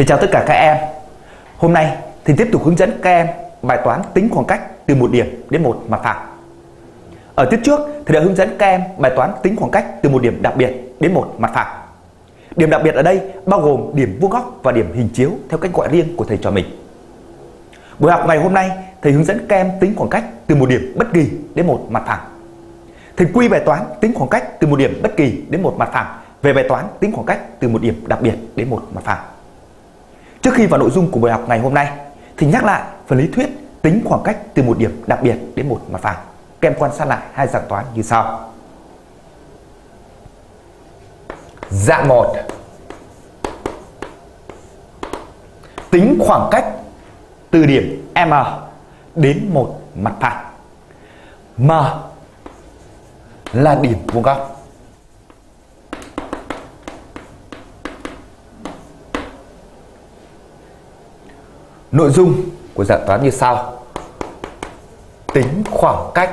Thì chào tất cả các em. Hôm nay thì tiếp tục hướng dẫn các em bài toán tính khoảng cách từ một điểm đến một mặt phẳng. Ở tiết trước thì đã hướng dẫn các em bài toán tính khoảng cách từ một điểm đặc biệt đến một mặt phẳng. Điểm đặc biệt ở đây bao gồm điểm vuông góc và điểm hình chiếu theo cách gọi riêng của thầy trò mình. Buổi học ngày hôm nay thầy hướng dẫn các em tính khoảng cách từ một điểm bất kỳ đến một mặt phẳng. Thầy quy bài toán tính khoảng cách từ một điểm bất kỳ đến một mặt phẳng về bài toán tính khoảng cách từ một điểm đặc biệt đến một mặt phẳng. Trước khi vào nội dung của buổi học ngày hôm nay, thì nhắc lại phần lý thuyết tính khoảng cách từ một điểm đặc biệt đến một mặt phẳng. Các em quan sát lại hai dạng toán như sau. Dạng 1 Tính khoảng cách từ điểm M đến một mặt phẳng. M là điểm vuông góc. Nội dung của dạng toán như sau. Tính khoảng cách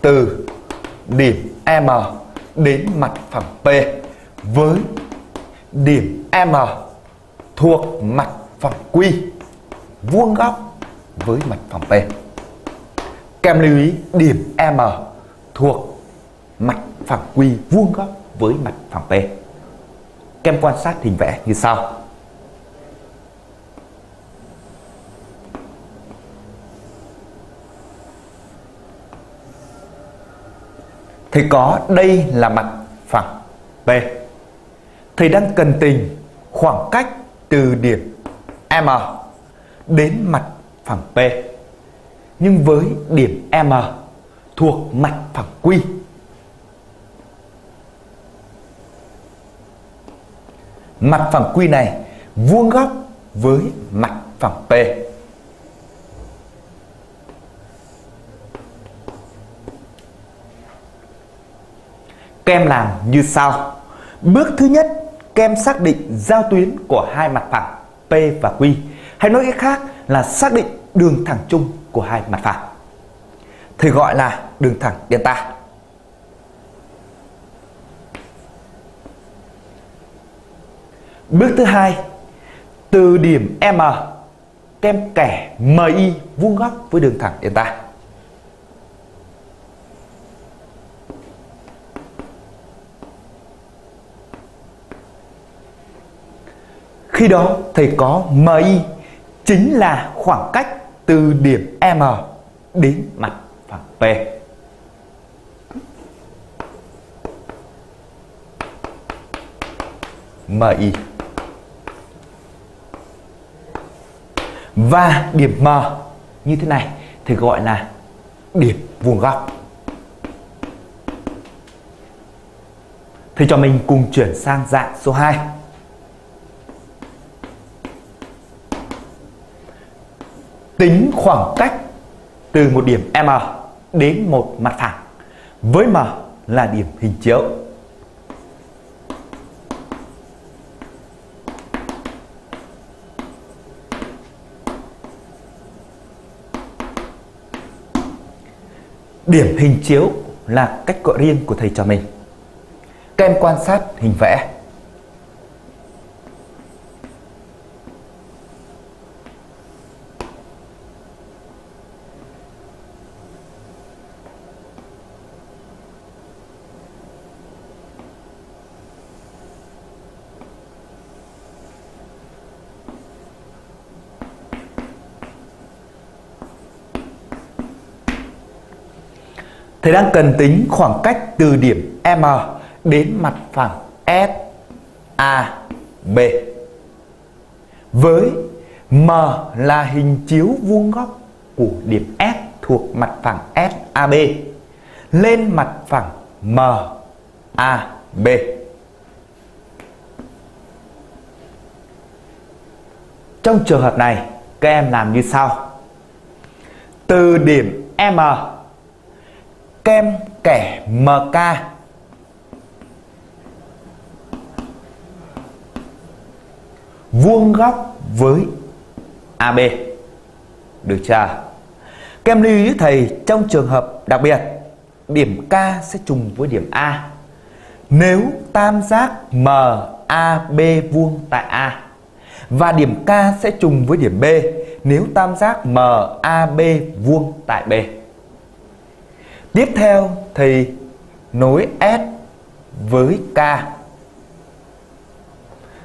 từ điểm M đến mặt phẳng P với điểm M thuộc mặt phẳng Q, vuông góc với mặt phẳng P. Kèm lưu ý, điểm M thuộc mặt phẳng Q, vuông góc với mặt phẳng P. Kem quan sát hình vẽ như sau. Thì có, đây là mặt phẳng P. Thầy đang cần tình, khoảng cách từ điểm M đến mặt phẳng P. Nhưng với điểm M thuộc mặt phẳng Q. Mặt phẳng Q này vuông góc với mặt phẳng P. Kem làm như sau. Bước thứ nhất, kem xác định giao tuyến của hai mặt phẳng P và Q. Hay nói cách khác là xác định đường thẳng chung của hai mặt phẳng. Thì gọi là đường thẳng delta. Bước thứ hai, từ điểm M kem kẻ MI vuông góc với đường thẳng delta. Khi đó, thầy có MI chính là khoảng cách từ điểm M đến mặt phẳng P. MI Và điểm M như thế này thì gọi là điểm vuông góc. Thì cho mình cùng chuyển sang dạng số 2. Tính khoảng cách từ một điểm M đến một mặt phẳng, với M là điểm hình chiếu. Điểm hình chiếu là cách gọi riêng của thầy trò mình. Các em quan sát hình vẽ Thầy đang cần tính khoảng cách từ điểm M đến mặt phẳng S A B. Với M là hình chiếu vuông góc của điểm S thuộc mặt phẳng SAB lên mặt phẳng MAB. Trong trường hợp này, các em làm như sau. Từ điểm M kem kẻ MK vuông góc với AB. Được chưa? Kem lưu ý thầy, trong trường hợp đặc biệt, điểm K sẽ trùng với điểm A. Nếu tam giác MAB vuông tại A, và điểm K sẽ trùng với điểm B nếu tam giác MAB vuông tại B. Tiếp theo thì nối S với K.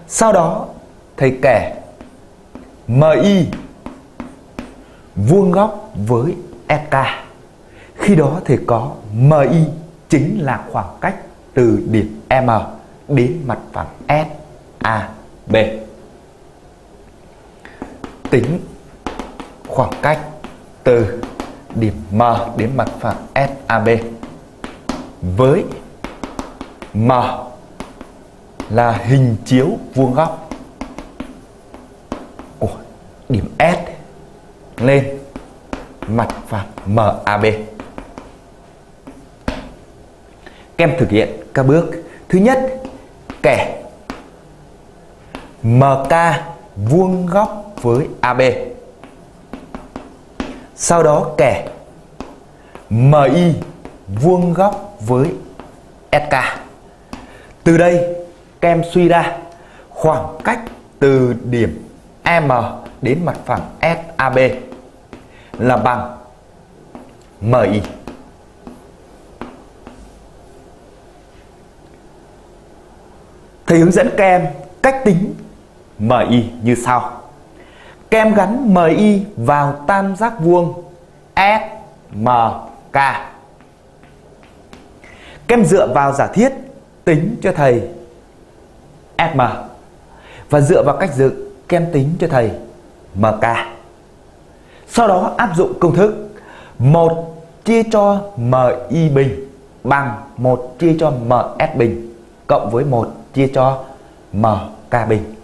Sau đó thầy kẻ MI vuông góc với EK Khi đó thì có MI chính là khoảng cách từ điểm M đến mặt phẳng SAB. Tính khoảng cách từ điểm M đến mặt phẳng SAB với M là hình chiếu vuông góc của điểm S lên mặt phẳng MAB. Kem thực hiện các bước. Thứ nhất, kẻ MK vuông góc với AB. Sau đó kẻ MI vuông góc với SK. Từ đây, kem suy ra khoảng cách từ điểm M đến mặt phẳng SAB là bằng MI. Thầy hướng dẫn các em cách tính MI như sau kem gắn MI vào tam giác vuông SMK. kem dựa vào giả thiết tính cho thầy SM và dựa vào cách dựng kem tính cho thầy MK. Sau đó áp dụng công thức 1 chia cho MI bình bằng 1 chia cho MS bình cộng với 1 chia cho MK bình.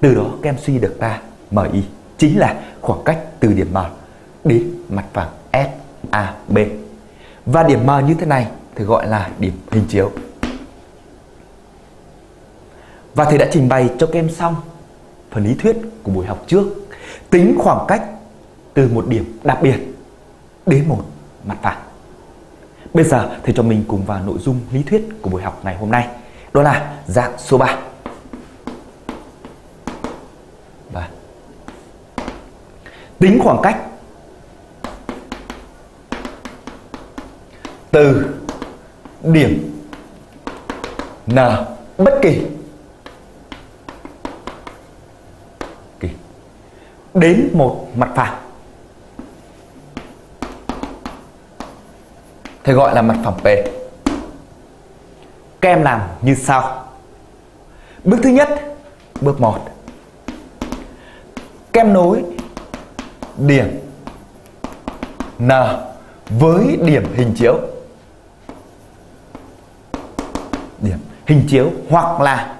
Từ đó kem suy được ra MI chính là khoảng cách từ điểm M đến mặt phẳng SAB. Và điểm M như thế này thì gọi là điểm hình chiếu. Và thầy đã trình bày cho các em xong phần lý thuyết của buổi học trước, tính khoảng cách từ một điểm đặc biệt đến một mặt phẳng. Bây giờ thầy cho mình cùng vào nội dung lý thuyết của buổi học ngày hôm nay. Đó là dạng số 3. Và tính khoảng cách từ điểm N, bất kỳ. Đến một mặt phẳng. Thầy gọi là mặt phẳng P. Các em làm như sau. Bước thứ nhất, bước 1 các em nối điểm N với điểm hình chiếu điểm hình chiếu hoặc là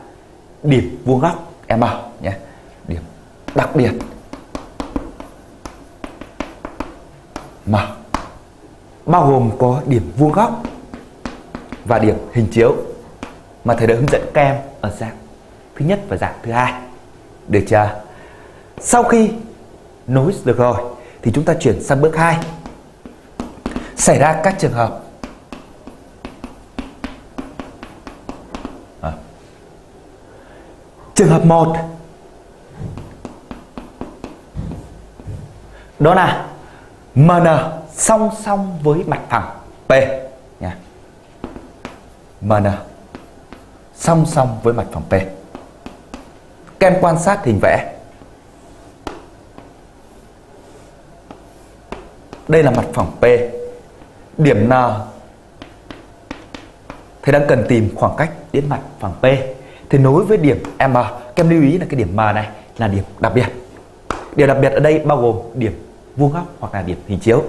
điểm vuông góc em bảo nhé điểm đặc biệt M bao gồm có điểm vuông góc và điểm hình chiếu mà thầy đã hướng dẫn các em ở dạng thứ nhất và dạng thứ hai. Được chưa? Sau khi nối được rồi, thì chúng ta chuyển sang bước 2. Xảy ra các trường hợp à. Trường hợp 1 Đó là MN song song với mặt phẳng P nha. MN song song với mặt phẳng P. Các em quan sát hình vẽ. Đây là mặt phẳng P. Điểm N. Thầy đang cần tìm khoảng cách đến mặt phẳng P. Thì nối với điểm M Các em lưu ý là cái điểm M này là điểm đặc biệt. Điểm đặc biệt ở đây bao gồm điểm vuông góc hoặc là điểm hình chiếu.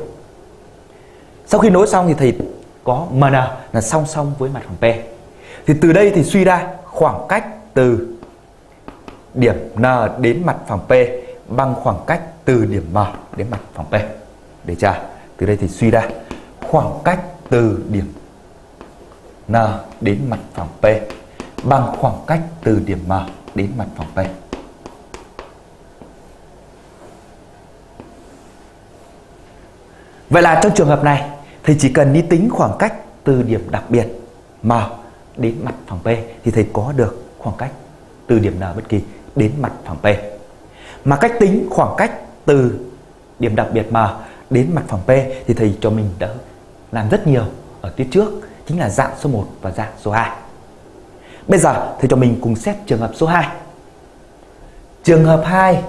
Sau khi nối xong thì thầy có MN là song song với mặt phẳng P. Thì từ đây thì suy ra khoảng cách từ điểm N đến mặt phẳng P bằng khoảng cách từ điểm M đến mặt phẳng P để trả. từ đây thì suy ra khoảng cách từ điểm N đến mặt phẳng P bằng khoảng cách từ điểm M đến mặt phẳng P Vậy là trong trường hợp này thì chỉ cần đi tính khoảng cách từ điểm đặc biệt M đến mặt phẳng P Thì thầy có được khoảng cách từ điểm N bất kỳ đến mặt phẳng P. Mà cách tính khoảng cách từ điểm đặc biệt M đến mặt phẳng P thì thầy cho mình đã làm rất nhiều ở tiết trước, chính là dạng số 1 và dạng số 2. Bây giờ thầy cho mình cùng xét trường hợp số 2. Trường hợp 2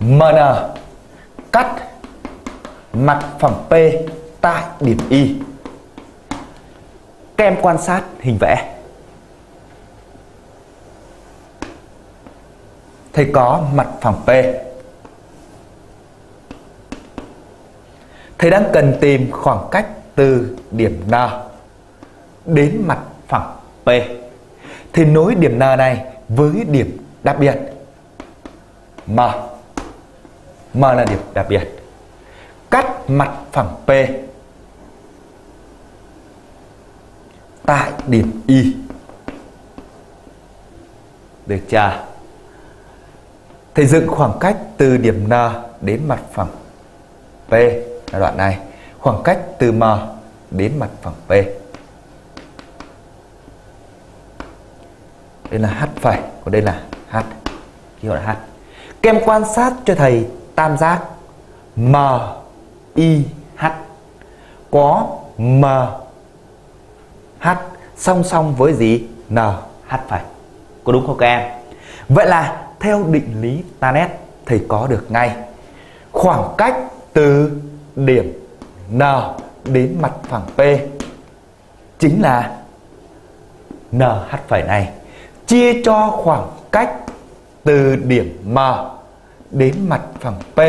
MN cắt mặt phẳng P tại điểm Y. Các em quan sát hình vẽ. Thầy có mặt phẳng P. Thầy đang cần tìm khoảng cách từ điểm N đến mặt phẳng P. Thì nối điểm N này với điểm đặc biệt M. M là điểm đặc biệt. Cắt mặt phẳng P tại điểm Y. Được chưa? Thầy dựng khoảng cách từ điểm N đến mặt phẳng P là đoạn này. Khoảng cách từ M đến mặt phẳng P. Đây là H phẩy, còn đây là H. Ký hiệu là H. Kem quan sát cho thầy tam giác M I H có M H song song với gì? N H phẩy. Có đúng không các em? Vậy là theo định lý Tanet thầy có được ngay khoảng cách từ điểm N đến mặt phẳng P chính là NH phẩy này, chia cho khoảng cách từ điểm M đến mặt phẳng P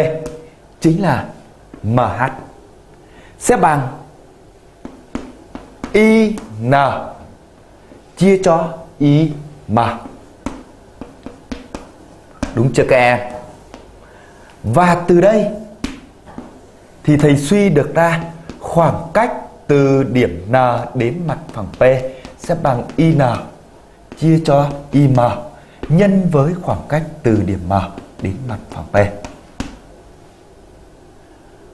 chính là MH sẽ bằng IN chia cho IM. Đúng chưa các em? Và từ đây thì thầy suy được ra khoảng cách từ điểm N đến mặt phẳng P sẽ bằng IN chia cho IM nhân với khoảng cách từ điểm M đến mặt phẳng P.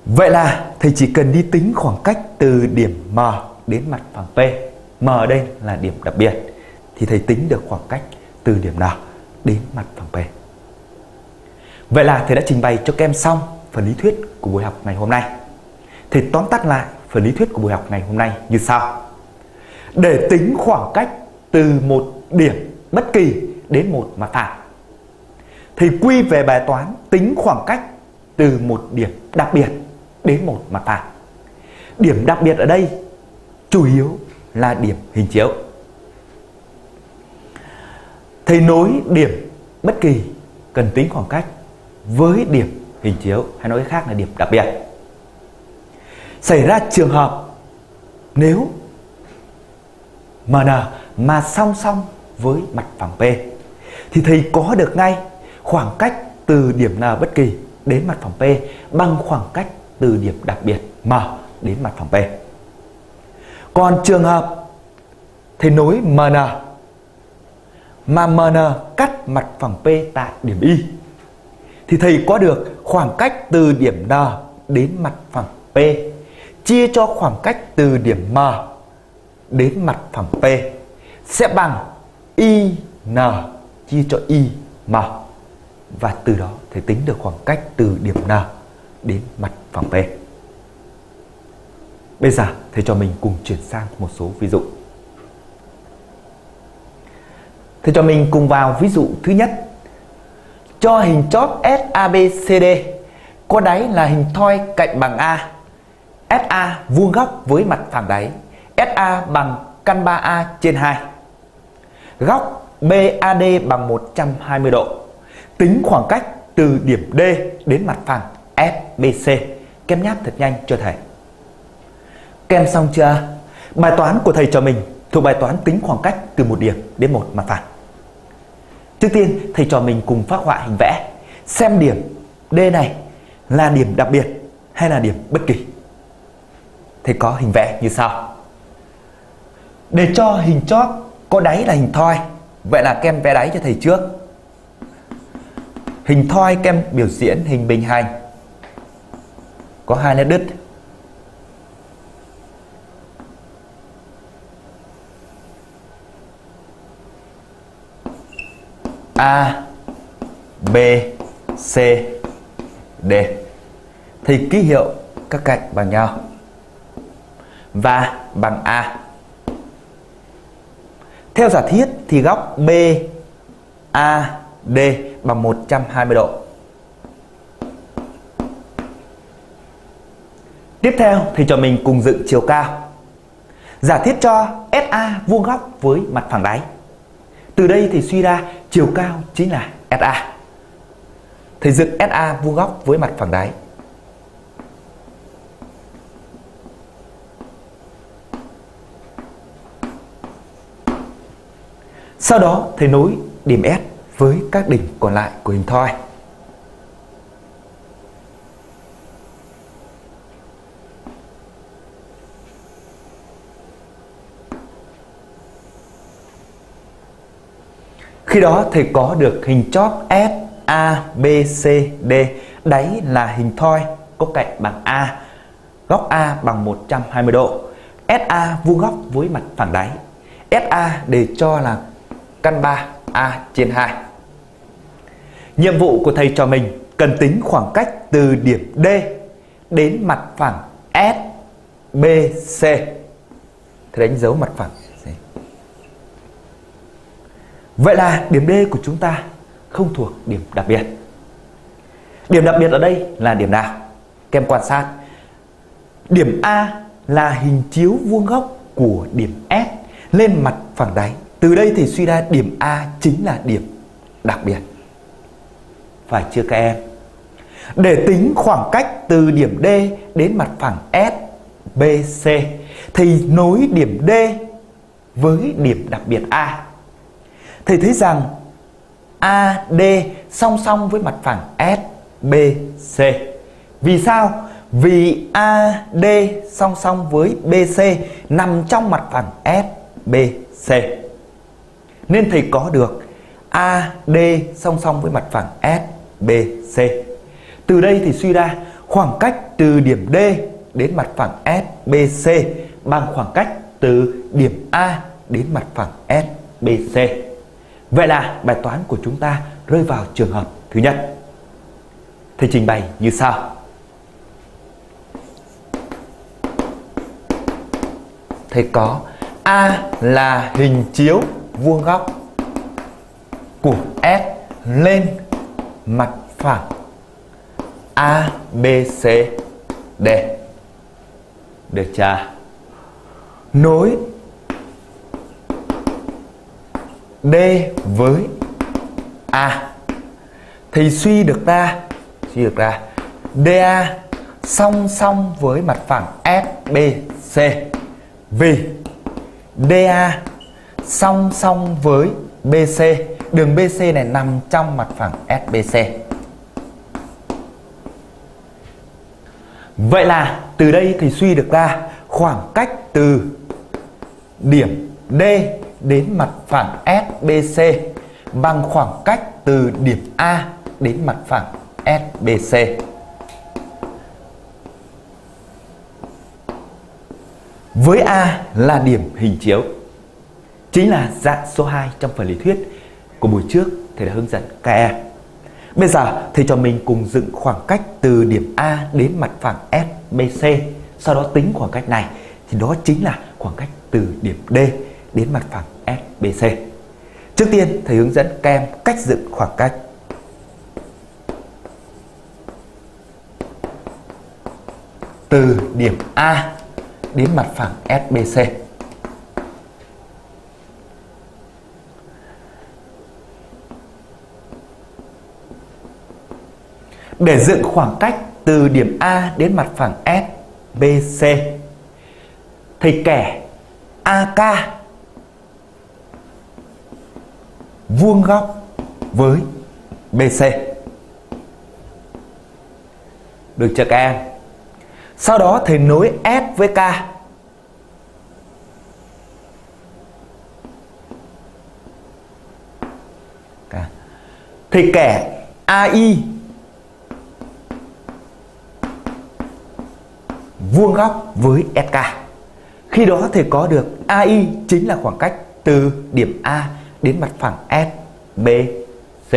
Vậy là thầy chỉ cần đi tính khoảng cách từ điểm M đến mặt phẳng P. M ở đây là điểm đặc biệt, thì thầy tính được khoảng cách từ điểm nào đến mặt phẳng P. Vậy là thầy đã trình bày cho các em xong phần lý thuyết của buổi học ngày hôm nay. Thầy tóm tắt lại, phần lý thuyết của buổi học ngày hôm nay như sau. Để tính khoảng cách từ một điểm bất kỳ đến một mặt phẳng thì quy về bài toán tính khoảng cách từ một điểm đặc biệt đến một mặt phẳng. Điểm đặc biệt ở đây chủ yếu là điểm hình chiếu. Thầy nối điểm bất kỳ cần tính khoảng cách với điểm hình chiếu hay nói khác là điểm đặc biệt. Xảy ra trường hợp nếu MN mà song song với mặt phẳng P, thì thầy có được ngay khoảng cách từ điểm N bất kỳ đến mặt phẳng P bằng khoảng cách từ điểm đặc biệt M đến mặt phẳng P. Còn trường hợp thầy nối MN mà MN cắt mặt phẳng P tại điểm Y thì thầy có được khoảng cách từ điểm N đến mặt phẳng P chia cho khoảng cách từ điểm M đến mặt phẳng P sẽ bằng y n chia cho y m và từ đó thầy tính được khoảng cách từ điểm n đến mặt phẳng p. Bây giờ thầy cho mình cùng chuyển sang một số ví dụ. Thầy cho mình cùng vào ví dụ thứ nhất. Cho hình chóp SABCD có đáy là hình thoi cạnh bằng A. SA vuông góc với mặt phẳng đáy. SA bằng căn 3A trên 2 Góc BAD bằng 120 độ. Tính khoảng cách từ điểm D đến mặt phẳng FBC. Kem nháp thật nhanh cho thầy. Kem xong chưa? Bài toán của thầy cho mình thuộc bài toán tính khoảng cách từ một điểm đến một mặt phẳng. Trước tiên, thầy cho mình cùng phát họa hình vẽ. Xem điểm D này là điểm đặc biệt hay là điểm bất kỳ. Thầy có hình vẽ như sau. Để cho hình chóp có đáy là hình thoi. Vậy là kem vẽ đáy cho thầy trước. Hình thoi kem biểu diễn hình bình hành. Có hai nét đứt. A, B, C, D thì ký hiệu các cạnh bằng nhau và bằng A. Theo giả thiết thì góc B, A, D bằng 120 độ. Tiếp theo thì cho mình cùng dựng chiều cao. Giả thiết cho SA vuông góc với mặt phẳng đáy. Từ đây thì suy ra chiều cao chính là SA. Thầy dựng SA vuông góc với mặt phẳng đáy. Sau đó thầy nối điểm S với các đỉnh còn lại của hình thoi. Khi đó thầy có được hình chóp S, A, B, C, D. Đáy là hình thoi có cạnh bằng A Góc A bằng 120 độ. SA vuông góc với mặt phẳng đáy. SA để cho là căn 3 A trên 2 Nhiệm vụ của thầy cho mình cần tính khoảng cách từ điểm D đến mặt phẳng S, B, C. Thầy đánh dấu mặt phẳng. Vậy là điểm D của chúng ta không thuộc điểm đặc biệt. Điểm đặc biệt ở đây là điểm nào? Kem quan sát. Điểm A là hình chiếu vuông góc của điểm S lên mặt phẳng đáy. Từ đây thì suy ra điểm A chính là điểm đặc biệt. Phải chưa các em? Để tính khoảng cách từ điểm D đến mặt phẳng S, B, C thì nối điểm D với điểm đặc biệt A Thầy thấy rằng AD song song với mặt phẳng SBC. Vì sao? Vì AD song song với BC nằm trong mặt phẳng SBC. Nên thầy có được AD song song với mặt phẳng SBC. Từ đây thì suy ra khoảng cách từ điểm D đến mặt phẳng SBC bằng khoảng cách từ điểm A đến mặt phẳng SBC. Vậy là bài toán của chúng ta rơi vào trường hợp thứ nhất. Thầy trình bày như sau. Thầy có A là hình chiếu vuông góc của S lên mặt phẳng A, B, C, D. Được chưa? Nối D với A. Thì suy được ra, suy được ra. DA song song với mặt phẳng SBC vì DA song song với BC đường BC này nằm trong mặt phẳng SBC Vậy là từ đây thì suy được ra khoảng cách từ điểm D đến mặt phẳng SBC bằng khoảng cách từ điểm A đến mặt phẳng SBC. Với A là điểm hình chiếu, Chính là dạng số 2 trong phần lý thuyết của buổi trước thầy đã hướng dẫn các em Bây giờ thầy cho mình cùng dựng khoảng cách từ điểm A đến mặt phẳng SBC Sau đó tính khoảng cách này, Thì đó chính là khoảng cách từ điểm D đến mặt phẳng SBC. Trước tiên, thầy hướng dẫn các em cách dựng khoảng cách. Từ điểm A đến mặt phẳng SBC. Để dựng khoảng cách từ điểm A đến mặt phẳng SBC Thầy kẻ AK vuông góc với BC. Được chưa các em? Sau đó thầy nối S với K. Thì kẻ AI vuông góc với SK. Khi đó thầy có được AI chính là khoảng cách từ điểm A đến mặt phẳng S, B, C.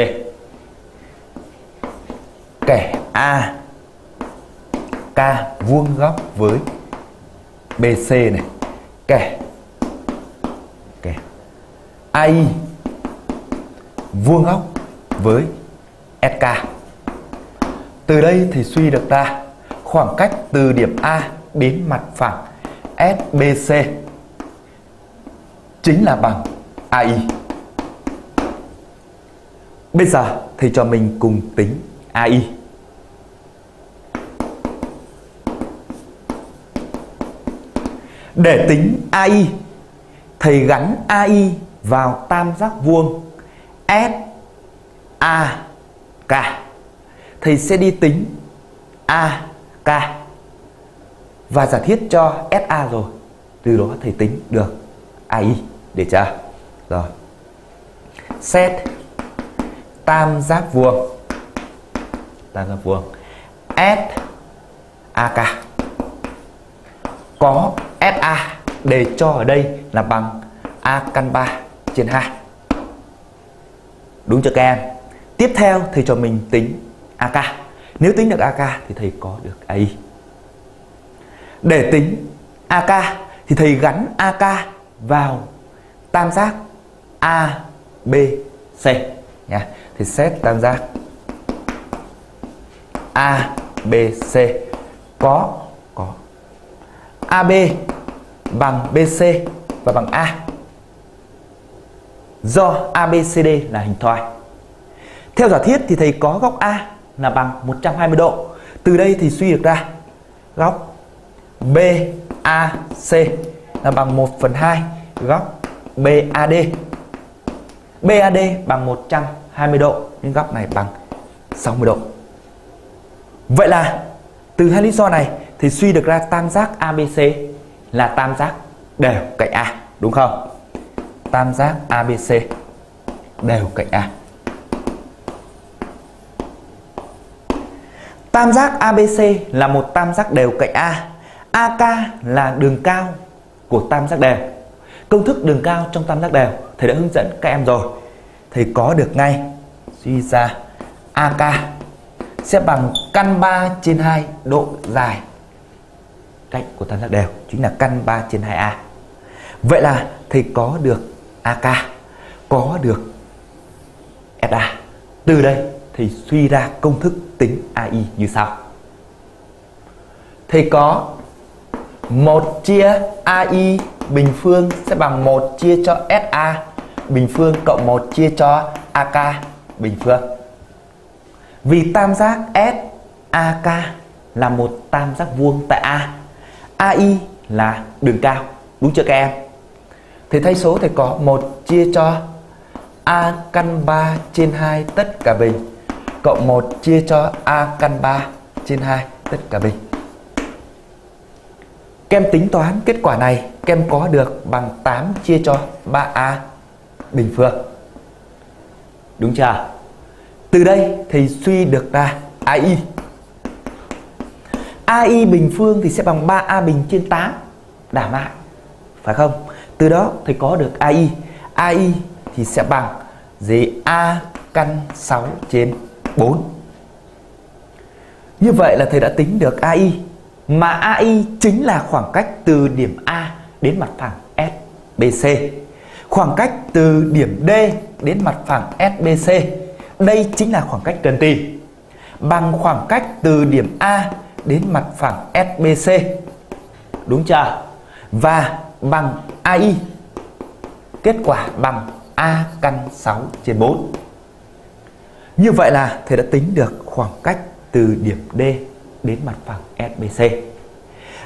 Kẻ A. K vuông góc với BC này. Kẻ. Kẻ. AI vuông góc với SK từ đây thì suy được ra khoảng cách từ điểm A đến mặt phẳng SBC chính là bằng AI. Bây giờ thầy cho mình cùng tính AI. Để tính AI, thầy gắn AI vào tam giác vuông S A K. Thầy sẽ đi tính A K và giả thiết cho SA rồi. Từ đó thầy tính được AI để chưa? Rồi. set tam giác vuông. Tam giác vuông S k có SA để cho ở đây là bằng A căn 3 trên 2. Đúng chưa các em? Tiếp theo thầy cho mình tính AK. Nếu tính được AK thì thầy có được AI. Để tính AK thì thầy gắn AK vào tam giác ABC nha. Thì xét tam giác A, B, C có có AB bằng BC và bằng A. Do ABCD là hình thoi. Theo giả thiết thì thầy có góc A là bằng 120 độ. Từ đây thì suy được ra góc BAC là bằng 1 phần 2 góc BAD. BAD bằng 120 độ nhưng góc này bằng 60 độ. Vậy là từ hai lý do này thì suy được ra tam giác ABC là tam giác đều cạnh A, đúng không? Tam giác ABC đều cạnh A. Tam giác ABC là một tam giác đều cạnh A. AK là đường cao của tam giác đều. Công thức đường cao trong tam giác đều thầy đã hướng dẫn các em rồi. Thầy có được ngay suy ra AK sẽ bằng căn 3 trên 2 độ dài cạnh của tam giác đều chính là căn 3 trên 2A. Vậy là thầy có được AK, có được SA. Từ đây thầy suy ra công thức tính AI như sau. Thầy có 1 chia AI bình phương sẽ bằng 1 chia cho SA bình phương cộng 1 chia cho AK bình phương. Vì tam giác SAK là một tam giác vuông tại A. AI là đường cao, đúng chưa các em? Thì thay số thì có 1 chia cho A căn 3 trên 2 tất cả bình cộng 1 chia cho A căn 3 trên 2 tất cả bình. Kem tính toán kết quả này kem có được bằng 8 chia cho 3A bình phương. Đúng chưa? Từ đây thì suy được ra AI. AI bình phương thì sẽ bằng 3A bình trên 8 đảm lại. Phải không? Từ đó thì có được AI. AI thì sẽ bằng gì A căn 6 trên 4. Như vậy là thầy đã tính được AI mà AI chính là khoảng cách từ điểm A đến mặt phẳng SBC. Khoảng cách từ điểm D đến mặt phẳng SBC. Đây chính là khoảng cách cần tìm. Bằng khoảng cách từ điểm A đến mặt phẳng SBC. Đúng chưa? Và bằng AI. Kết quả bằng A căn 6 trên 4. Như vậy là thầy đã tính được khoảng cách từ điểm D đến mặt phẳng SBC.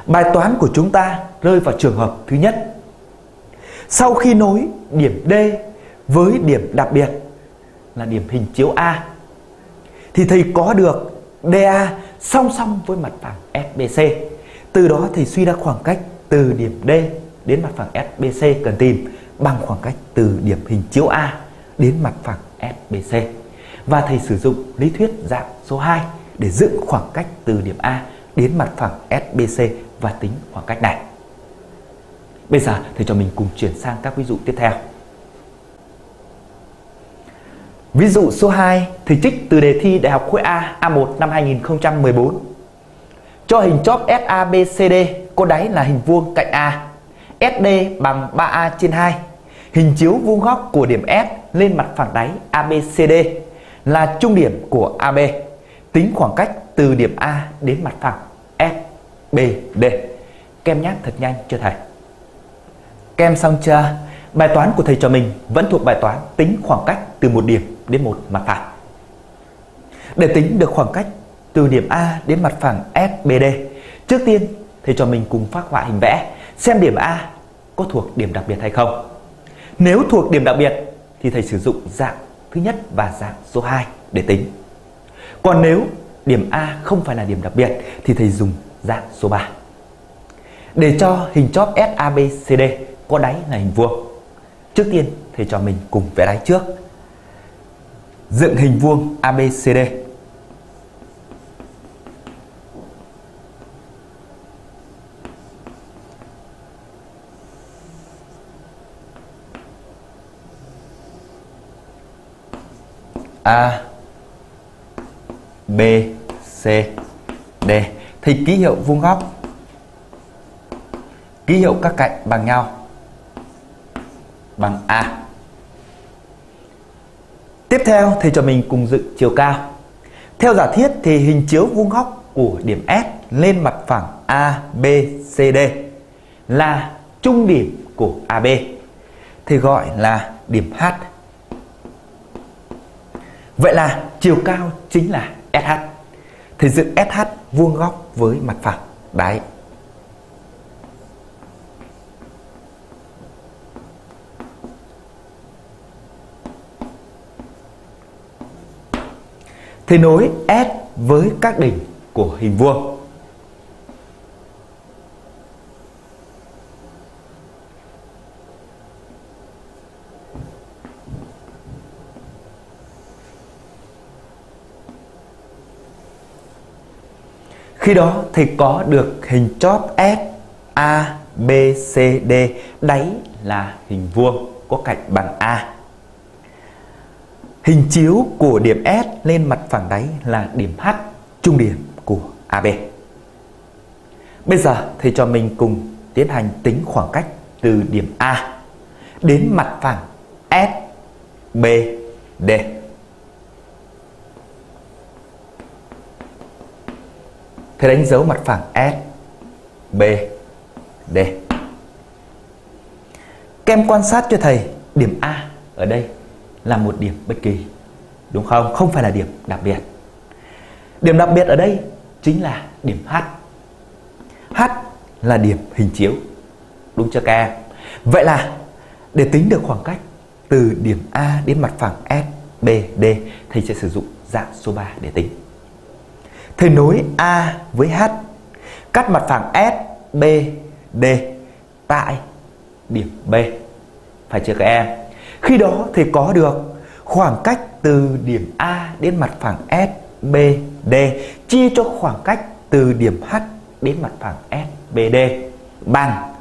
Bài toán của chúng ta rơi vào trường hợp thứ nhất. Sau khi nối điểm D với điểm đặc biệt là điểm hình chiếu A, thì thầy có được DA song song với mặt phẳng SBC. Từ đó thầy suy ra khoảng cách từ điểm D đến mặt phẳng SBC cần tìm, bằng khoảng cách từ điểm hình chiếu A đến mặt phẳng SBC. Và thầy sử dụng lý thuyết dạng số 2 để dựng khoảng cách từ điểm A đến mặt phẳng SBC và tính khoảng cách này. Bây giờ thầy cho mình cùng chuyển sang các ví dụ tiếp theo. Ví dụ số 2 thì trích từ đề thi Đại học khối A A1 năm 2014. Cho hình chóp SABCD có đáy là hình vuông cạnh A, SD bằng 3A trên 2. Hình chiếu vuông góc của điểm S lên mặt phẳng đáy ABCD là trung điểm của AB. Tính khoảng cách từ điểm A đến mặt phẳng sbd Kem nhắc thật nhanh cho thầy. Kem xong chưa? Bài toán của thầy cho mình vẫn thuộc bài toán tính khoảng cách từ một điểm đến một mặt phẳng. Để tính được khoảng cách từ điểm A đến mặt phẳng FBD, trước tiên thầy cho mình cùng phát họa hình vẽ xem điểm A có thuộc điểm đặc biệt hay không. Nếu thuộc điểm đặc biệt thì thầy sử dụng dạng thứ nhất và dạng số 2 để tính. Còn nếu điểm A không phải là điểm đặc biệt thì thầy dùng dạng số 3. Để cho hình chóp SABCD có đáy là hình vuông. Trước tiên thầy cho mình cùng vẽ đáy trước. Dựng hình vuông ABCD. A B C D thì ký hiệu vuông góc ký hiệu các cạnh bằng nhau bằng A. Tiếp theo thầy cho mình cùng dựng chiều cao. Theo giả thiết thì hình chiếu vuông góc của điểm S lên mặt phẳng ABCD là trung điểm của AB thì gọi là điểm H. Vậy là chiều cao chính là SH. Thì dựng SH vuông góc với mặt phẳng đáy thì nối S với các đỉnh của hình vuông. Khi đó thì có được hình chóp S, A, B, C, D đáy là hình vuông có cạnh bằng A. Hình chiếu của điểm S lên mặt phẳng đáy là điểm H, trung điểm của AB. Bây giờ thầy cho mình cùng tiến hành tính khoảng cách từ điểm A đến mặt phẳng S, B, D. Thầy đánh dấu mặt phẳng S, B, D. Kem quan sát cho thầy điểm A ở đây là một điểm bất kỳ, đúng không? Không phải là điểm đặc biệt. Điểm đặc biệt ở đây chính là điểm H. H là điểm hình chiếu, đúng chưa các em? Vậy là để tính được khoảng cách từ điểm A đến mặt phẳng S, B, D thầy sẽ sử dụng dạng số 3 để tính. Thầy nối A với H, cắt mặt phẳng S, B, D tại điểm B. Phải chưa các em? Khi đó thì có được khoảng cách từ điểm A đến mặt phẳng S, B, D chia cho khoảng cách từ điểm H đến mặt phẳng S, B, D bằng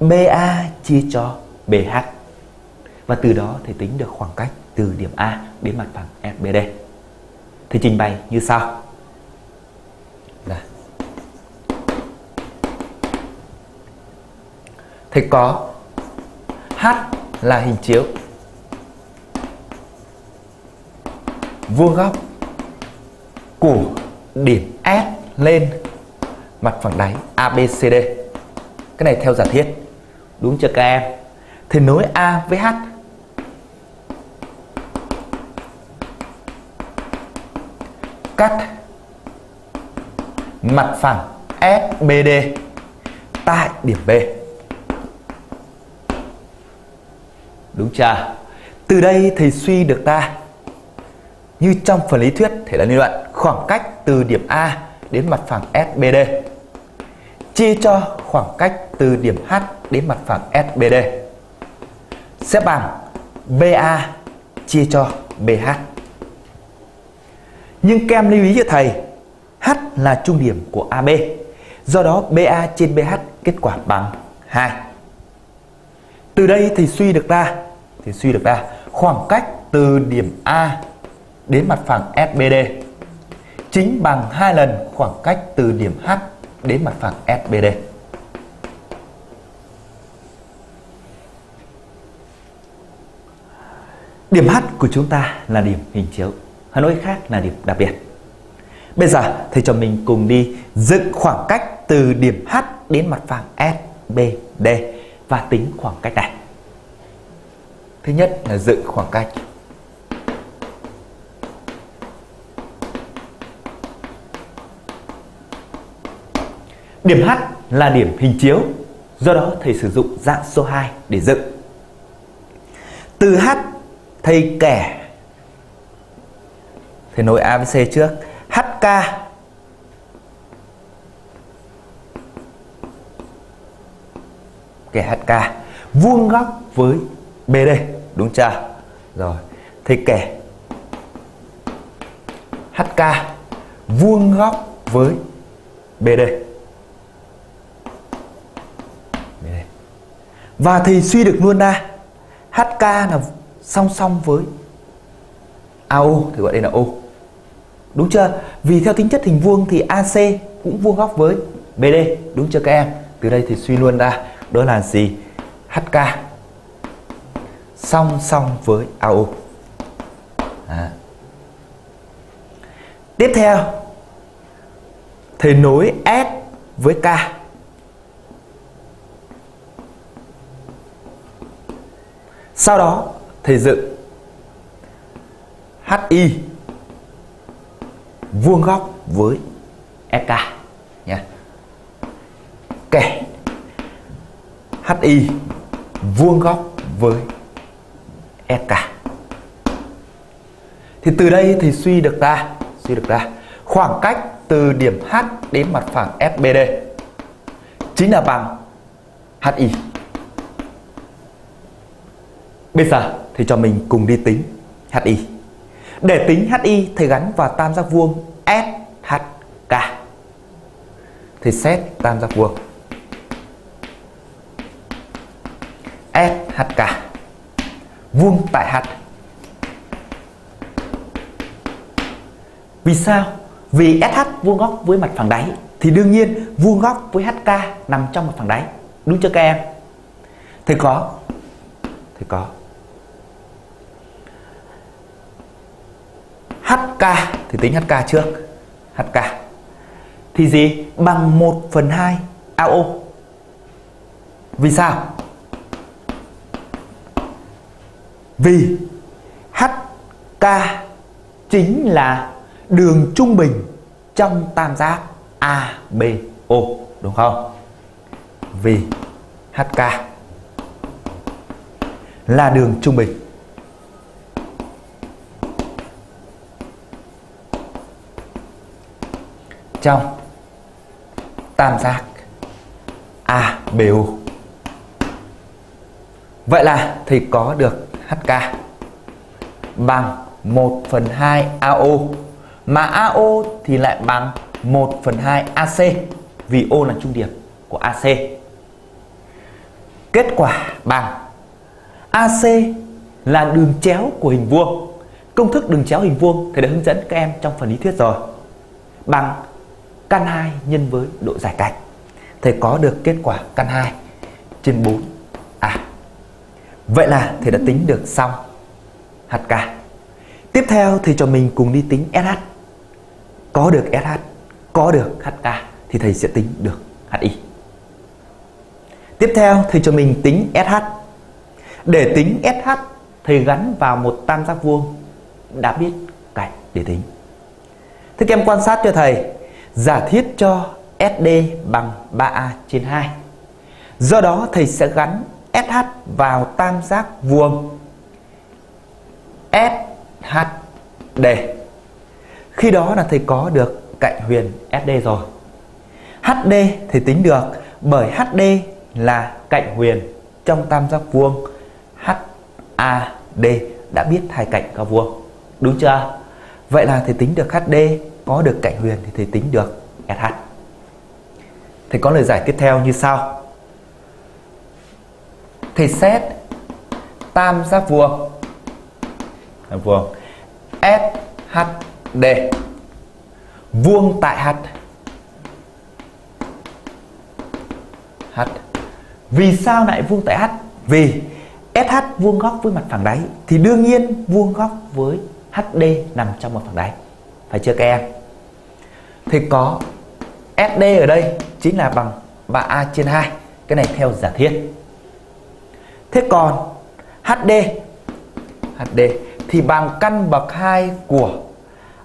BA chia cho BH. Và từ đó thì tính được khoảng cách từ điểm A đến mặt phẳng SBD. Thì trình bày như sau. Đây. Thì có H là hình chiếu vuông góc của điểm S lên mặt phẳng đáy ABCD. Cái này theo giả thiết. Đúng chưa các em? Thì nối A với H cắt mặt phẳng SBD tại điểm B. Đúng chưa? Từ đây thầy suy được ta như trong phần lý thuyết thể là lý luận khoảng cách từ điểm A đến mặt phẳng SBD chia cho khoảng cách từ điểm H đến mặt phẳng SBD sẽ bằng BA chia cho BH. Nhưng kem lưu ý cho thầy, H là trung điểm của AB. Do đó BA trên BH kết quả bằng 2. Từ đây thì suy được ra thì suy được ra khoảng cách từ điểm A đến mặt phẳng SBD chính bằng hai lần khoảng cách từ điểm H đến mặt phẳng SBD. Điểm H của chúng ta là điểm hình chiếu, hay nói khác là điểm đặc biệt. Bây giờ thầy cho mình cùng đi dựng khoảng cách từ điểm H đến mặt phẳng SBD và tính khoảng cách này. Thứ nhất là dựng khoảng cách. Điểm H là điểm hình chiếu, do đó thầy sử dụng dạng số 2 để dựng. Từ H thầy kẻ thầy nối A với C trước. HK kẻ HK vuông góc với BD đúng chưa? Rồi, thì kẻ HK vuông góc với BD. Và thì suy được luôn ra HK là song song với AO thì gọi đây là O. Đúng chưa? Vì theo tính chất hình vuông thì AC cũng vuông góc với BD, đúng chưa các em? Từ đây thì suy luôn ra đó là gì? HK song song với AO. À. Tiếp theo, thì nối S với K Sau đó thì dựng HI vuông góc với SK nha. Kẻ HI vuông góc với SK. Thì từ đây thì suy được ra, suy được ra khoảng cách từ điểm H đến mặt phẳng FBD chính là bằng HI. Bây giờ thì cho mình cùng đi tính HI. Để tính HI thầy gắn vào tam giác vuông SHK. Thì xét tam giác vuông HK vuông tại H. Vì sao? Vì SH vuông góc với mặt phẳng đáy thì đương nhiên, vuông góc với HK nằm trong mặt phẳng đáy. Đúng chưa các em? Thì có. Thì có. HK thì tính HK trước HK thì gì bằng 1 phần 2 AO vì sao vì HK chính là đường trung bình trong tam giác ABO đúng không vì HK là đường trung bình trong tam giác ABO. Vậy là thì có được HK bằng 1 phần 2 AO mà AO thì lại bằng 1 phần 2 AC vì O là trung điểm của AC. Kết quả bằng AC là đường chéo của hình vuông. Công thức đường chéo hình vuông thầy đã hướng dẫn các em trong phần lý thuyết rồi. Bằng căn 2 nhân với độ giải cạnh. Thầy có được kết quả căn 2 trên 4 à. Vậy là thầy đã tính được xong HK. Tiếp theo thầy cho mình cùng đi tính SH. Có được SH, có được HK thì thầy sẽ tính được HI. Tiếp theo thầy cho mình tính SH. Để tính SH thầy gắn vào một tam giác vuông đã biết cạnh để tính. Thế các em quan sát cho thầy giả thiết cho SD bằng 3A trên 2. Do đó thầy sẽ gắn SH vào tam giác vuông SHD. Khi đó là thầy có được cạnh huyền SD rồi. HD thì tính được bởi HD là cạnh huyền trong tam giác vuông HAD đã biết hai cạnh có vuông. Đúng chưa? Vậy là thầy tính được HD có được cạnh huyền thì thầy tính được SH. Thầy có lời giải tiếp theo như sau. Thầy xét tam giác vuông vuông SHD vuông tại H. H. Vì sao lại vuông tại H? Vì SH vuông góc với mặt phẳng đáy thì đương nhiên vuông góc với HD nằm trong mặt phẳng đáy. Phải chưa các em? Thì có SD ở đây chính là bằng 3A trên 2 cái này theo giả thiết thế còn HD HD thì bằng căn bậc 2 của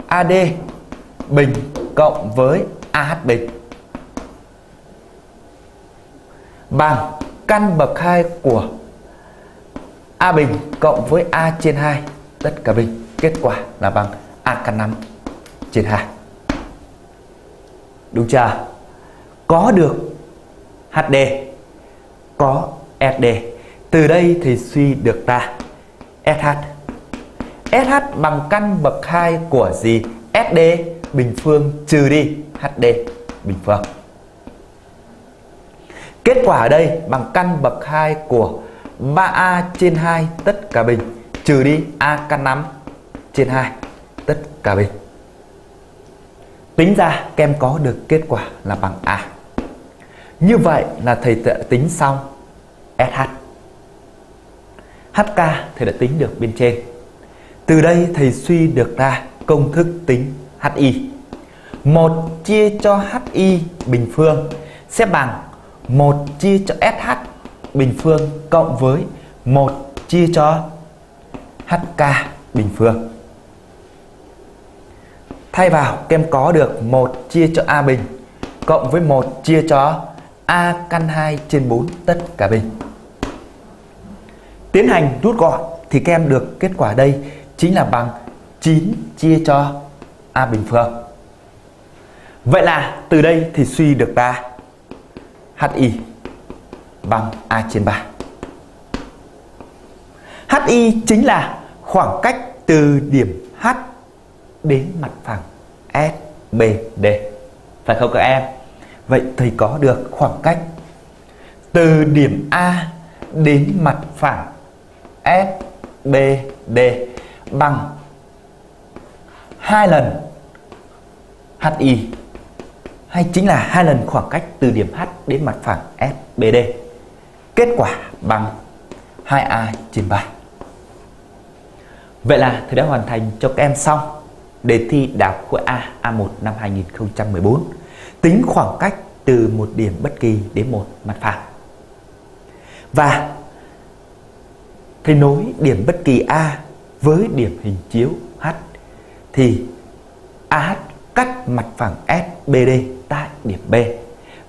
AD bình cộng với AH bình bằng căn bậc 2 của A bình cộng với A trên 2 tất cả bình. Kết quả là bằng A căn 5 trên 2. Đúng chưa? Có được HD, có SD. Từ đây thì suy được ra SH. SH bằng căn bậc 2 của gì? SD bình phương trừ đi HD bình phương. Kết quả ở đây bằng căn bậc 2 của 3A trên 2 tất cả bình trừ đi A căn 5 trên 2 tất cả bình. Tính ra kem có được kết quả là bằng A. Như vậy là thầy tính xong SH. HK thầy đã tính được bên trên. Từ đây thầy suy được ra công thức tính HI. 1 chia cho HI bình phương sẽ bằng 1 chia cho SH bình phương cộng với 1 chia cho HK bình phương. Thay vào kem có được 1 chia cho A bình cộng với 1 chia cho A căn 2 trên 4 tất cả bình. Tiến hành rút gọn thì kem được kết quả đây chính là bằng 9 chia cho A bình phương. Vậy là từ đây thì suy được ra HI bằng A trên 3. HI chính là khoảng cách từ điểm H đến mặt phẳng SBD. Phải không các em? Vậy thầy có được khoảng cách từ điểm A đến mặt phẳng SBD bằng hai lần HI hay chính là hai lần khoảng cách từ điểm H đến mặt phẳng SBD. Kết quả bằng 2A trên 3. Vậy là thầy đã hoàn thành cho các em xong đề thi đại khối A A1 năm 2014 tính khoảng cách từ một điểm bất kỳ đến một mặt phẳng. Và thầy nối điểm bất kỳ A với điểm hình chiếu H, thì AH cắt mặt phẳng SBD tại điểm B.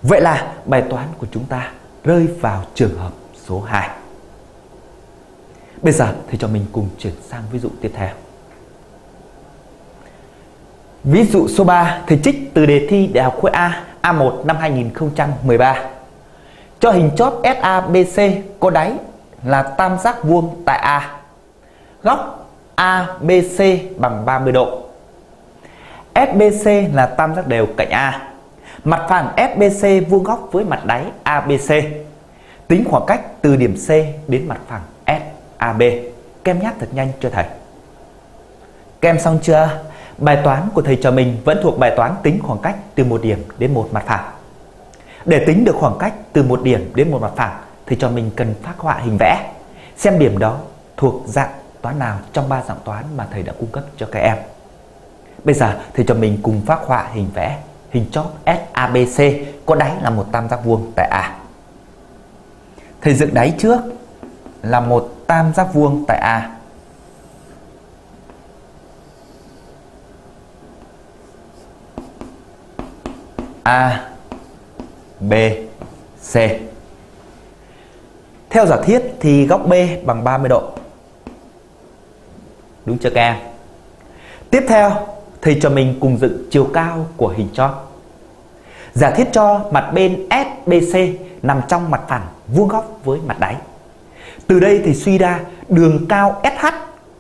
Vậy là bài toán của chúng ta rơi vào trường hợp số 2. Bây giờ thì cho mình cùng chuyển sang ví dụ tiếp theo. Ví dụ số 3 thì trích từ đề thi Đại học khối A A1 năm 2013. Cho hình chóp SABC có đáy là tam giác vuông tại A. Góc ABC bằng 30 độ. SBC là tam giác đều cạnh A. Mặt phẳng SBC vuông góc với mặt đáy ABC. Tính khoảng cách từ điểm C đến mặt phẳng SAB. Kem nhắc thật nhanh cho thầy. Kem xong chưa? Bài toán của thầy cho mình vẫn thuộc bài toán tính khoảng cách từ một điểm đến một mặt phẳng. Để tính được khoảng cách từ một điểm đến một mặt phẳng thì cho mình cần phát họa hình vẽ. Xem điểm đó thuộc dạng toán nào trong ba dạng toán mà thầy đã cung cấp cho các em. Bây giờ thì cho mình cùng phát họa hình vẽ, hình chóp SABC có đáy là một tam giác vuông tại A. Thầy dựng đáy trước là một tam giác vuông tại A. A, B, C. Theo giả thiết thì góc B bằng 30 độ. Đúng chưa các em? Tiếp theo, thầy cho mình cùng dựng chiều cao của hình chóp. Giả thiết cho mặt bên SBC nằm trong mặt phẳng, vuông góc với mặt đáy. Từ đây thì suy ra đường cao SH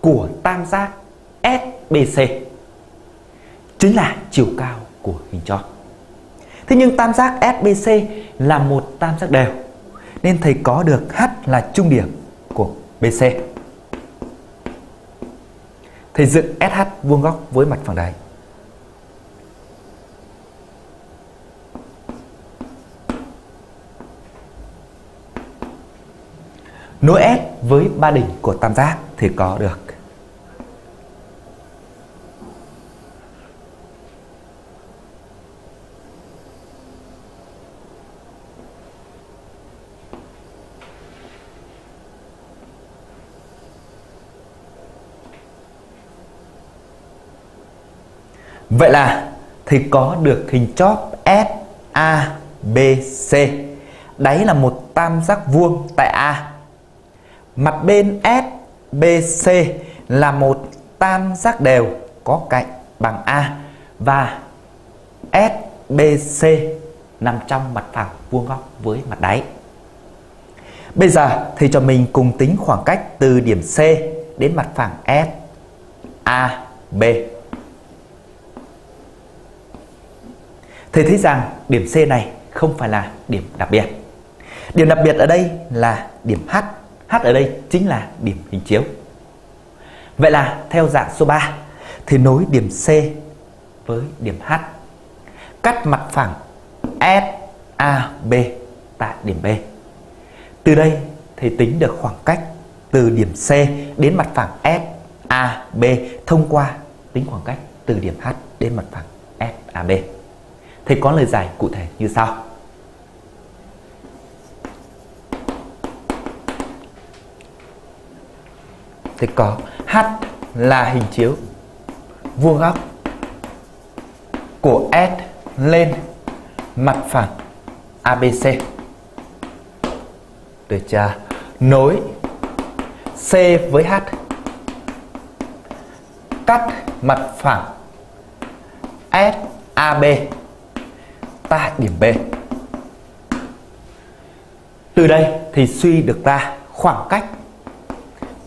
của tam giác SBC chính là chiều cao của hình chóp. Thế nhưng tam giác SBC là một tam giác đều nên thầy có được H là trung điểm của BC. Thầy dựng SH vuông góc với mặt phẳng đáy. Nối S với ba đỉnh của tam giác thì có được Vậy là thì có được hình chóp S, A, B, C. Đáy là một tam giác vuông tại A. Mặt bên S, B, C là một tam giác đều có cạnh bằng A và S, B, C nằm trong mặt phẳng vuông góc với mặt đáy. Bây giờ thì cho mình cùng tính khoảng cách từ điểm C đến mặt phẳng S, A, B. Thầy thấy rằng điểm C này không phải là điểm đặc biệt. Điểm đặc biệt ở đây là điểm H. H ở đây chính là điểm hình chiếu. Vậy là theo dạng số 3 thì nối điểm C với điểm H. Cắt mặt phẳng SAB tại điểm B. Từ đây, thầy tính được khoảng cách từ điểm C đến mặt phẳng SAB thông qua tính khoảng cách từ điểm H đến mặt phẳng SAB. Thầy có lời giải cụ thể như sau. Thầy có H là hình chiếu, vuông góc của S lên mặt phẳng ABC. Được chưa? Nối C với H, cắt mặt phẳng SAB tại điểm B. Từ đây thì suy được ra khoảng cách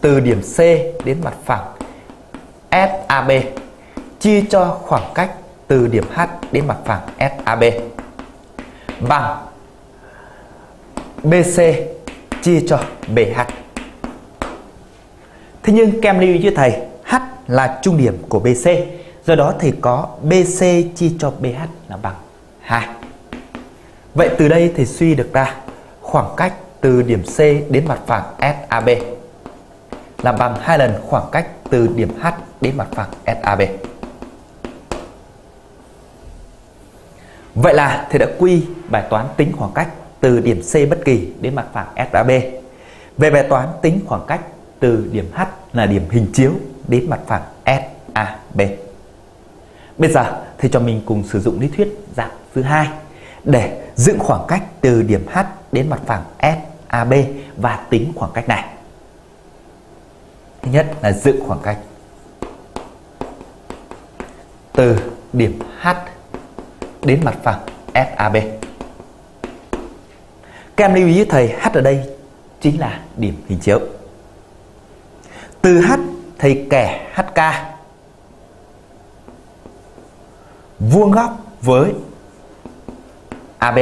từ điểm C đến mặt phẳng SAB chia cho khoảng cách từ điểm H đến mặt phẳng SAB bằng BC chia cho BH. Thế nhưng kem lưu ý với thầy, H là trung điểm của BC, do đó thì có BC chia cho BH là bằng 2. Vậy từ đây thì suy được ra khoảng cách từ điểm C đến mặt phẳng SAB là bằng hai lần khoảng cách từ điểm H đến mặt phẳng SAB. Vậy là thầy đã quy bài toán tính khoảng cách từ điểm C bất kỳ đến mặt phẳng SAB. Về bài toán tính khoảng cách từ điểm H là điểm hình chiếu đến mặt phẳng SAB. Bây giờ thầy cho mình cùng sử dụng lý thuyết dạng thứ hai để dựng khoảng cách từ điểm H đến mặt phẳng SAB và tính khoảng cách này. Thứ nhất là dựng khoảng cách từ điểm H đến mặt phẳng SAB. Các em lưu ý thầy H ở đây chính là điểm hình chiếu. Từ H thầy kẻ HK vuông góc với AB.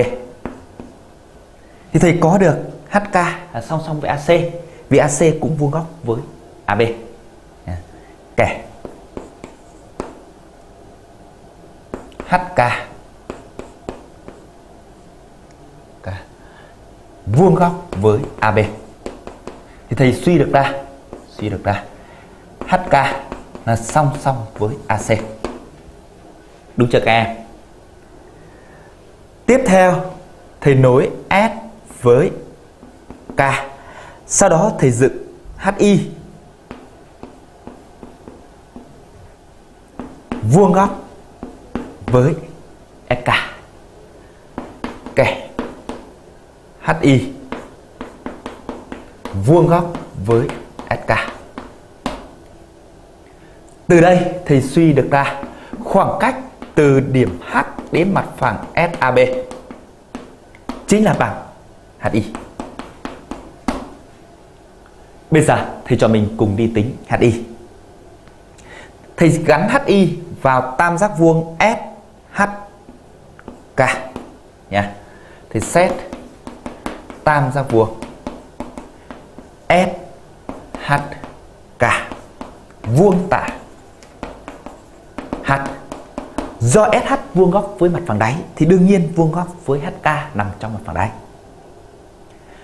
Thì thầy có được HK là song song với AC vì AC cũng vuông góc với AB. Kẻ HK vuông góc với AB. Thì thầy suy được ra, suy được ra HK là song song với AC. Đúng chưa các em? Tiếp theo, thầy nối S với K. Sau đó thầy dựng HI vuông góc với SK. ok HI vuông góc với SK. Từ đây thầy suy được ra khoảng cách từ điểm H đến mặt phẳng SAB chính là bằng HI. Bây giờ thầy cho mình cùng đi tính HI. Thầy gắn HI vào tam giác vuông SHK nha. Thì xét tam giác vuông SHK vuông tại Do SH vuông góc với mặt phẳng đáy thì đương nhiên vuông góc với HK nằm trong mặt phẳng đáy.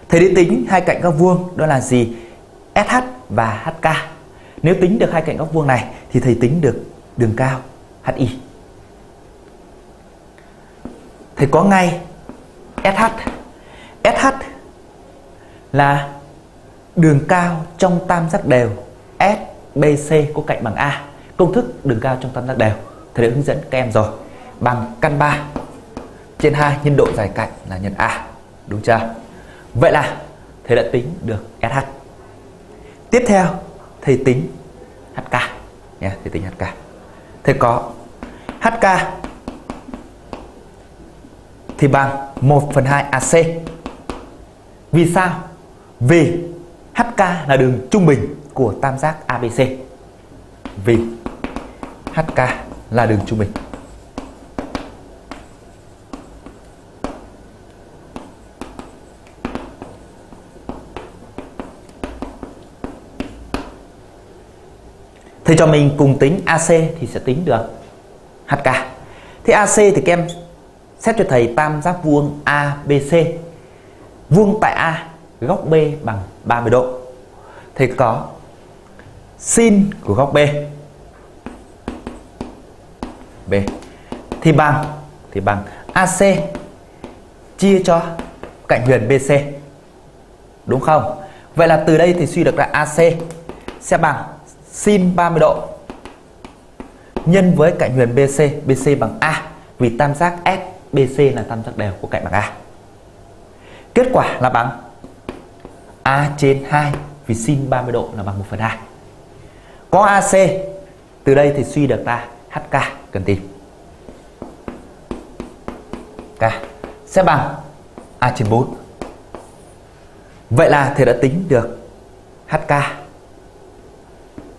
Thầy đi tính, hai cạnh góc vuông đó là gì? SH và HK. Nếu tính được hai cạnh góc vuông này thì thầy tính được đường cao HI. Thầy có ngay SH. SH là đường cao trong tam giác đều SBC có cạnh bằng A. Công thức đường cao trong tam giác đều thầy đã hướng dẫn các em rồi. Bằng căn 3 trên 2 nhân độ dài cạnh là nhân A. Đúng chưa? Vậy là thầy đã tính được SH. Tiếp theo thầy tính HK nhé, thầy tính HK. Thầy có HK thì bằng 1 phần 2 AC. Vì sao? Vì HK là đường trung bình của tam giác ABC. Vì HK là đường trung bình. Thầy cho mình cùng tính AC thì sẽ tính được HK. Thế AC thì các em xét cho thầy tam giác vuông ABC. Vuông tại A, góc B bằng 30 độ. Thầy có sin của góc B. B thì bằng thì bằng AC chia cho cạnh huyền BC. Đúng không? Vậy là từ đây thì suy được là AC sẽ bằng sin 30 độ nhân với cạnh huyền BC, BC bằng A vì tam giác SBC là tam giác đều của cạnh bằng A. Kết quả là bằng A trên 2 vì sin 30 độ là bằng 1 phần 2. Có AC, từ đây thì suy được ta HK cần tìm. K sẽ bằng, A trên 4. Vậy là thầy đã tính được HK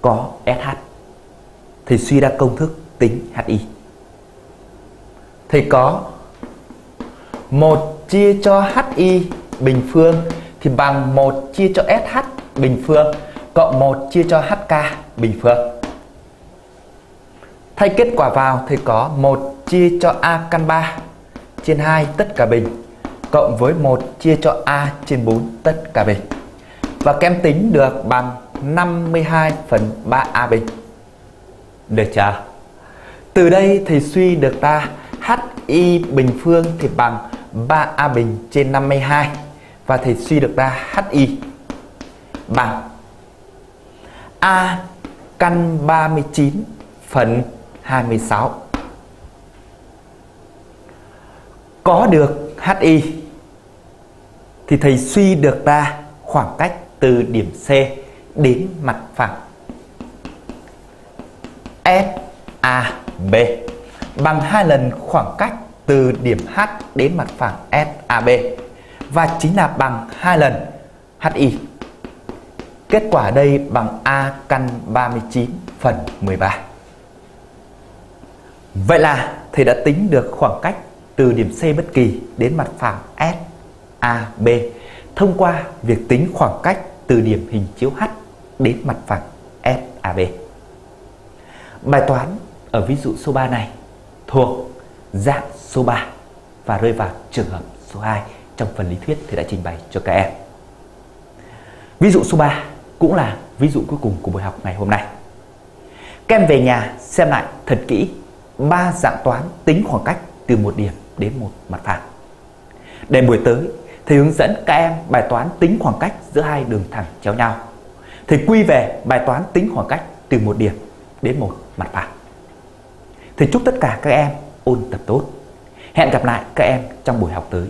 có SH. Thầy suy ra công thức tính HI. Thầy có 1 chia cho HI bình phương thì bằng 1 chia cho SH bình phương cộng 1 chia cho HK bình phương. Thay kết quả vào thì có 1 chia cho A căn 3 trên 2 tất cả bình, cộng với 1 chia cho A trên 4 tất cả bình. Và kem tính được bằng 52 phần 3A bình. Được chưa? Từ đây thì suy được ta HI bình phương thì bằng 3A bình trên 52 và thì suy được ra HI bằng A căn 39 phần 26 có được HI thì thầy suy được ra khoảng cách từ điểm C đến mặt phẳng SAB bằng hai lần khoảng cách từ điểm H đến mặt phẳng SAB và chính là bằng hai lần HI. Kết quả đây bằng A căn 39 phần 13. Vậy là thầy đã tính được khoảng cách từ điểm C bất kỳ đến mặt phẳng SAB thông qua việc tính khoảng cách từ điểm hình chiếu H đến mặt phẳng SAB. Bài toán ở ví dụ số 3 này thuộc dạng số 3 và rơi vào trường hợp số 2 trong phần lý thuyết thầy đã trình bày cho các em. Ví dụ số 3 cũng là ví dụ cuối cùng của buổi học ngày hôm nay. Các em về nhà xem lại thật kỹ ba dạng toán tính khoảng cách từ một điểm đến một mặt phẳng. Để buổi tới, thầy hướng dẫn các em bài toán tính khoảng cách giữa hai đường thẳng chéo nhau. Thầy quy về bài toán tính khoảng cách từ một điểm đến một mặt phẳng. Thầy chúc tất cả các em ôn tập tốt. Hẹn gặp lại các em trong buổi học tới.